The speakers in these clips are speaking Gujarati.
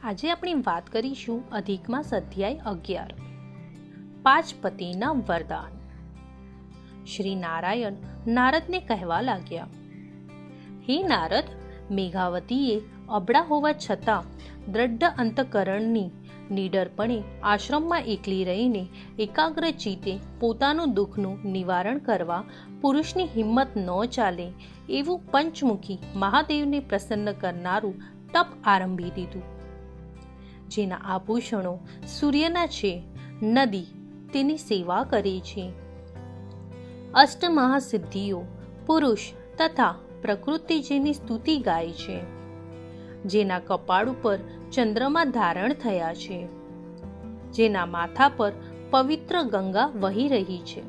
આજે આપણે વાત કરીશું અધિકમાં સધ્યાય અગિયાર. પાંચ પતિના વરદાન. શ્રી નારાયણ નારદને કહેવા લાગ્યા, હે નારદ, મેઘાવતીએ અબળા હોવા છતાં દ્રઢ અંતકરણની નીડરપણે આશ્રમમાં એકલી રહીને એકાગ્ર ચિત્તે પોતાનું દુઃખનું નિવારણ કરવા પુરુષની હિંમત ન ચાલે એવું પંચમુખી મહાદેવને પ્રસન્ન કરનારું તપ આરંભી દીધું. જેના આભૂષણો સૂર્યના છે, નદી તેની સેવા કરે છે. અષ્ટમહાસિદ્ધિઓ પુરુષ તથા પ્રકૃતિ જેની સ્તુતિ ગાય છે, જેના કપાળ ઉપર ચંદ્રમા ધારણ થયા છે, જેના માથા પર પવિત્ર ગંગા વહી રહી છે.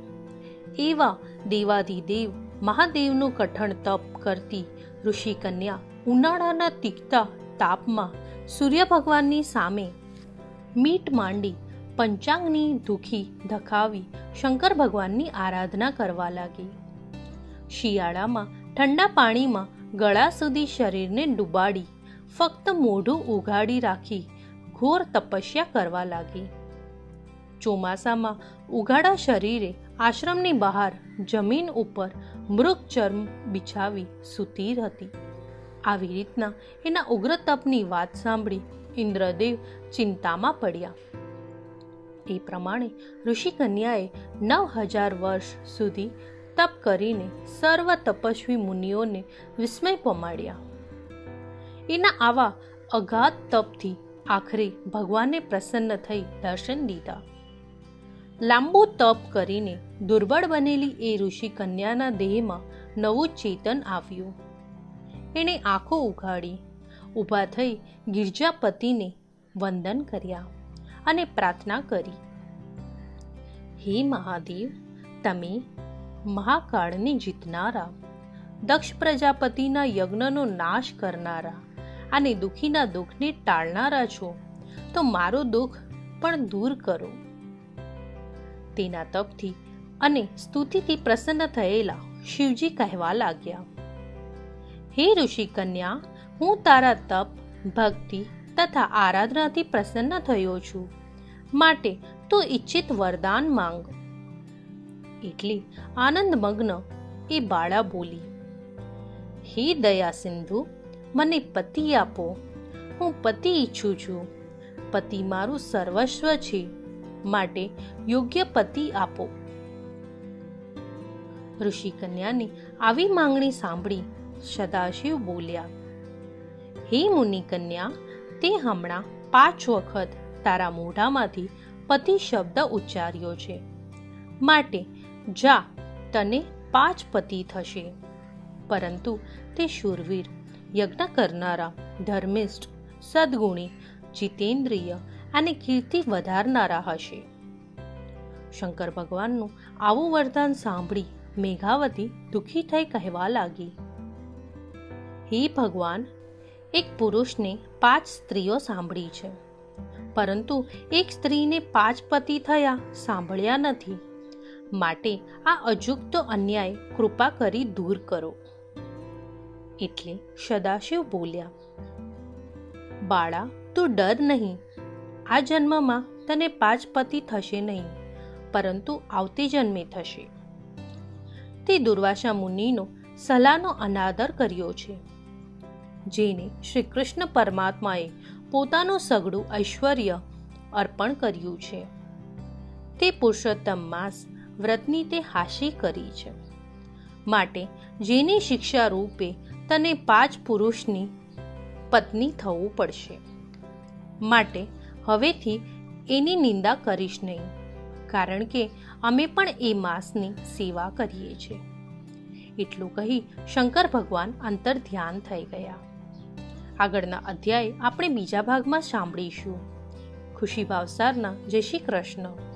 એવા દેવાધિદેવ મહાદેવનું કઠણ તપ કરતી ઋષિ કન્યા ઉનાળાના તીખતા તાપમાં સૂર્ય ભગવાનની સામે મીટ માંડી, પંચાંગની દુખી ધખાવી, શંકર ભગવાનની આરાધના કરવા લાગી. શિયાળામાં ઠંડા પાણીમાં ગળા સુધી શરીરને ડૂબાડી, ફક્ત મોઢું ઉઘાડી રાખી, ઘોર તપસ્યા કરવા લાગી. ચોમાસામાં ઉઘાડા શરીરે આશ્રમની બહાર જમીન ઉપર મૃગચર્મ બિછાવી સૂતી હતી આવી રીતના એના ઉગ્ર તપની વાત સાંભળી ઇન્દ્રદેવ ચિંતામાં પડ્યા. એ પ્રમાણે ઋષિ કન્યાએ નવ હજાર વર્ષ સુધી તપ કરીને સર્વ તપસ્વી મુનિઓને વિસ્મય પમાડ્યા. એના આવા અગાધ તપથી આખરે ભગવાને પ્રસન્ન થઈ દર્શન દીધા. લાંબુ તપ કરીને દુર્બળ બનેલી એ ઋષિ કન્યાના દેહમાં નવું ચેતન આવ્યું. એણે આંખો ઉઘાડી. ઊભા થઈ ગિરજાપતિને વંદન કર્યા અને પ્રાર્થના કરી. હે મહાદેવ, તમે મહાકાળને જીતનારા, દક્ષ પ્રજાપતિના યજ્ઞનો નાશ કરનારા અને દુઃખીના દુઃખને ટાળનારા છો, તો મારો દુઃખ પણ દૂર કરો. તેના તપથી અને સ્તુતિથી પ્રસન્ન થયેલા શિવજી કહેવા લાગ્યા. હે ઋષિ કન્યા, હું તારા તપ, ભક્તિ તથા આરાધનાથી પ્રસન્ન થયો છું. માટે તો ઈચ્છિત વરદાન માંગ. એટલે આનંદમગ્ન એ બાળા બોલી, હે દયા સિંધુ, મને પતિ આપો. હું પતિ ઈચ્છું છું. પતિ મારું સર્વસ્વ છે. માટે યોગ્ય પતિ આપો. ઋષિ કન્યાની આવી માંગણી સાંભળી સદાશિવ બોલ્યા, હે મુનિ કન્યા, તે હમણાં પાંચ વખત તારા મોઢામાંથી પતિ શબ્દ ઉચ્ચાર્યો છે. માટે જા, તને પાંચ પતિ થશે. પરંતુ તે શૂરવીર, યજ્ઞ કરનારા ધર્મિષ્ઠ, સદગુણી, જીતેન્દ્રિય અને કીર્તિ વધારનારા હશે. શંકર ભગવાનનું આવું વરદાન સાંભળી મેઘાવતી દુઃખી થઈ કહેવા લાગી હે ભગવાન, એક પુરુષને પાંચ સ્ત્રીઓ સાંભળી છે. પરંતુ એક સ્ત્રીને પાંચ પતિ થયા સાંભળ્યા નથી. માટે આ અજુક્તો અન્યાય કૃપા કરી દૂર કરો. એટલે સદાશિવ બોલ્યા, બાળા, તું ડર નહીં. આ જન્મમાં તને પાંચ પતિ થશે નહીં, પરંતુ આવતી જન્મે થશે. તે દુર્વાસા મુનિનો સલાહનો અનાદર કર્યો છે. જેને શ્રી કૃષ્ણ પરમાત્માએ પોતાનું સગડું ઐશ્વર્ય અર્પણ કર્યું છે. તે પુરુષોત્તમ માસ વ્રતની તે હાશી કરી છે. માટે જેની શિક્ષા રૂપે તને પાંચ પુરુષની પત્ની થવું પડશે. માટે હવેથી એની નિંદા કરીશ નહીં, કારણ કે અમે પણ એ માસની સેવા કરીએ છીએ. એટલું કહી શંકર ભગવાન અંતર ધ્યાન થઈ ગયા. આગળના અધ્યાય આપણે બીજા ભાગમાં સાંભળીશું. ખુશી ભાવસારના જય શ્રી કૃષ્ણ.